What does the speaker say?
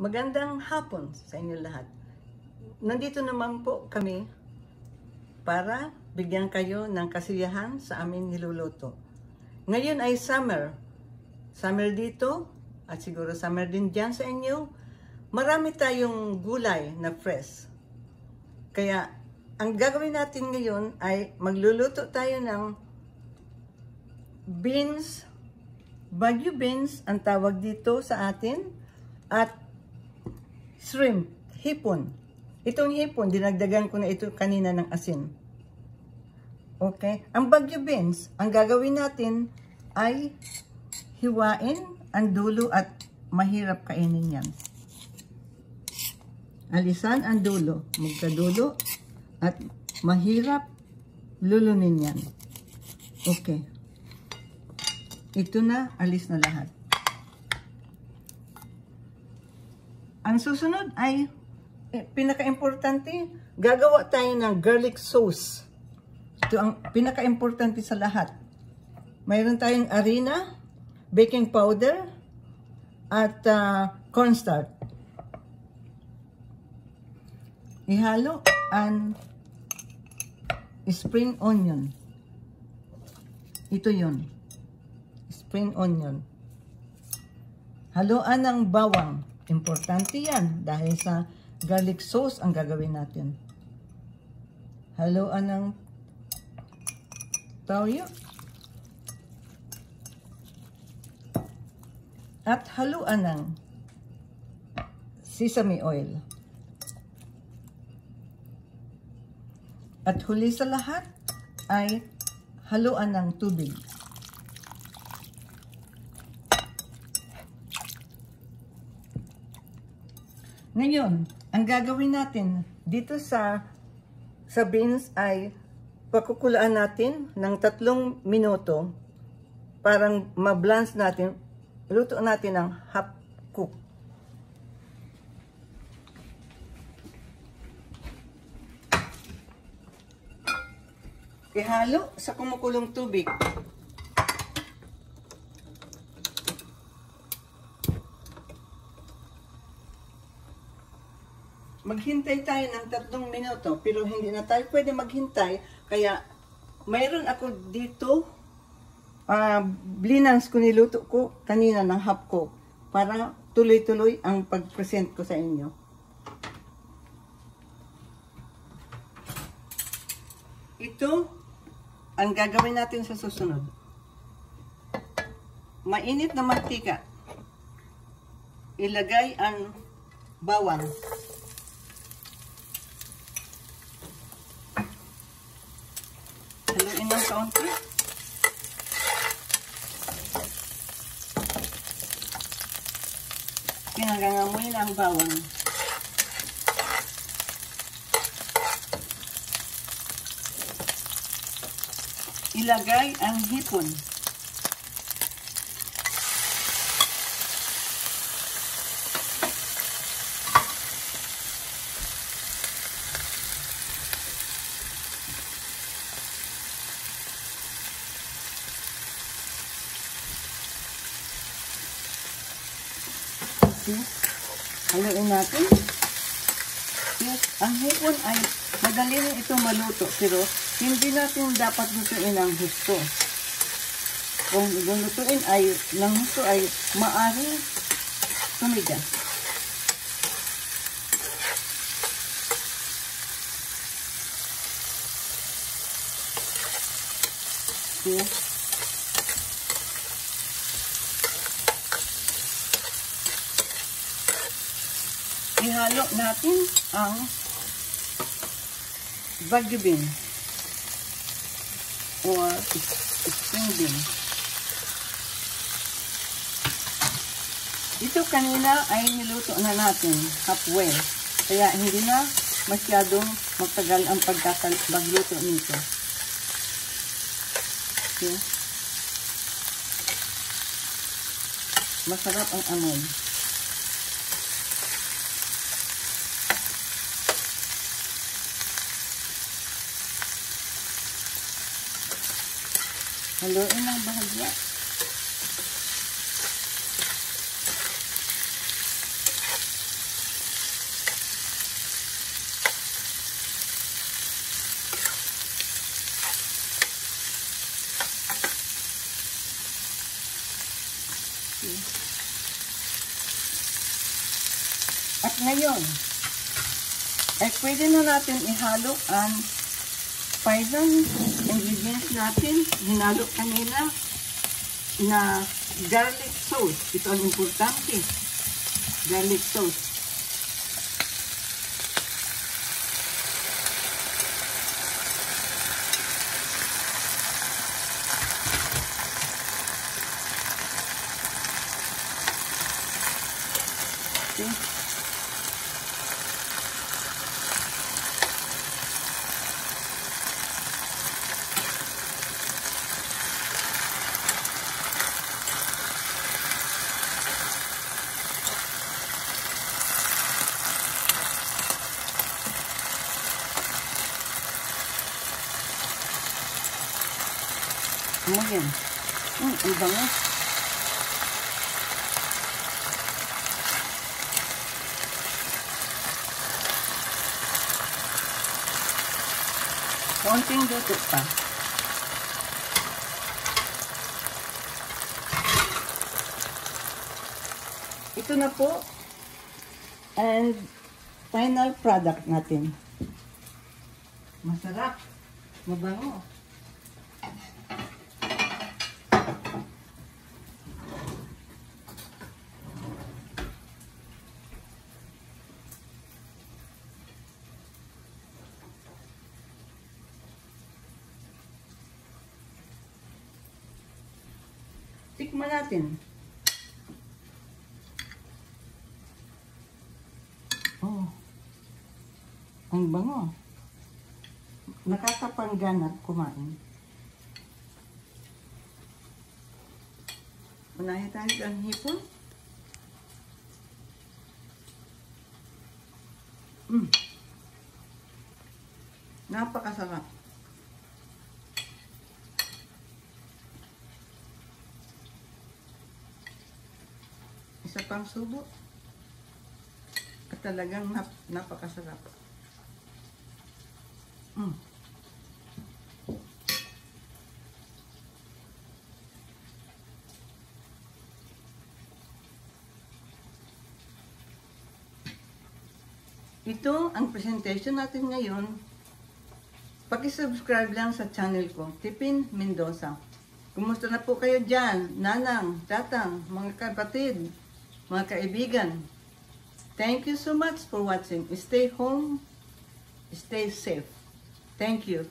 Magandang hapon sa inyo lahat. Nandito naman po kami para bigyan kayo ng kasiyahan sa aming niluluto. Ngayon ay summer. Summer dito at siguro summer din dyan sa inyo. Marami tayong gulay na fresh. Kaya ang gagawin natin ngayon ay magluluto tayo ng beans, Baguio beans ang tawag dito sa atin at shrimp, hipon. Itong hipon, dinagdagan ko na ito kanina ng asin. Okay? Ang Baguio beans, ang gagawin natin ay hiwain ang dulo at mahirap kainin yan. Alisan ang dulo, magkadulo at mahirap lulunin yan. Okay. Ito na, alis na lahat. Ang susunod ay, eh, pinaka-importante, gagawa tayo ng garlic sauce. Ito ang pinaka-importante sa lahat. Mayroon tayong harina, baking powder, at uh, cornstarch. Ihalo ang spring onion. Ito yun spring onion. Haluan ng bawang. Importante yan dahil sa garlic sauce ang gagawin natin. Haluan ng toyo. At haluan ng sesame oil. At huli sa lahat ay haluan ng tubig. Ngayon, ang gagawin natin dito sa sa beans ay pakukulaan natin ng tatlong minuto parang ma-blanch natin, luto natin ng half cook. Ihalo sa kumukulong tubig. Maghintay tayo ng tatlong minuto, pero hindi na tayo pwede maghintay, kaya mayroon ako dito, uh, blinans ko niluto ko kanina ng half ko, para tuloy-tuloy ang pag-present ko sa inyo. Ito, ang gagawin natin sa susunod. Mainit na mantika. Ilagay ang bawang. Kaunti. Pinagangamoy ang bawang. Ilagay ang hipon. Okay. Haluin natin. Yes, ang hipon ay madali na ito maluto pero hindi natin dapat lutuin ang gusto. Kung lutuin ay ng gusto ay maari tumigas. Okay. Ihalo natin ang bagyo bean or spring bean. Ito kanina ay niluto na natin halfway. Kaya hindi na masyadong magtagal ang pagkakagluto nito. Okay. Masarap ang amoy. Haluin ng bahagya. At ngayon, ay pwede na natin ihalo ang final ingredients natin. Hinalo kanina na garlic sauce. Ito ang importante. Garlic sauce. Ano yan? Hmm, ang bango. Konting luto pa. Ito na po. And final product natin. Masarap. Mabango. Tikman natin. Oh. Ang bango. Nakakapangganat kumain. Unahin tayo ang hipon. Mm. Napakasarap. Isa pang subo. At talagang nap napakasarap. Mm. Ito ang presentation natin ngayon. Paki-subscribe lang sa channel ko, Tipin Mendoza. Kumusta na po kayo dyan? Nanang, tatang, mga kapatid, mga kaibigan. Thank you so much for watching. Stay home, stay safe. Thank you.